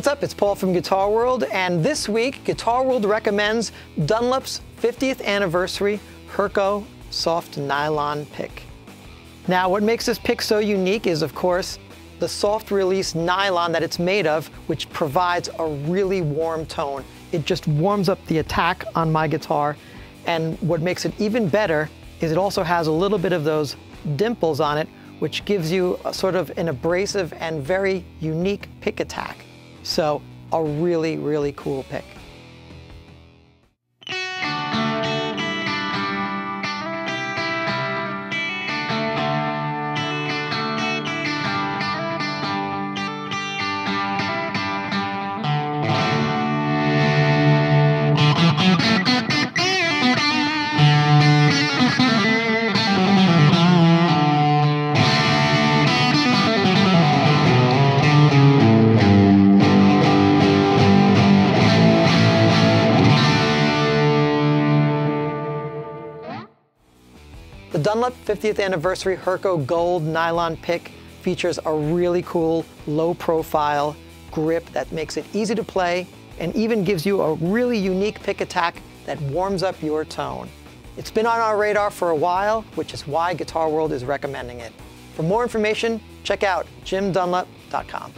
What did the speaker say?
What's up? It's Paul from Guitar World, and this week, Guitar World recommends Dunlop's 50th anniversary Herco soft nylon pick. Now, what makes this pick so unique is, of course, the soft release nylon that it's made of, which provides a really warm tone. It just warms up the attack on my guitar, and what makes it even better is it also has a little bit of those dimples on it, which gives you a sort of an abrasive and very unique pick attack. So a really, really cool pick. The Dunlop 50th Anniversary Herco Gold Nylon Pick features a really cool low profile grip that makes it easy to play and even gives you a really unique pick attack that warms up your tone. It's been on our radar for a while, which is why Guitar World is recommending it. For more information, check out jimdunlop.com.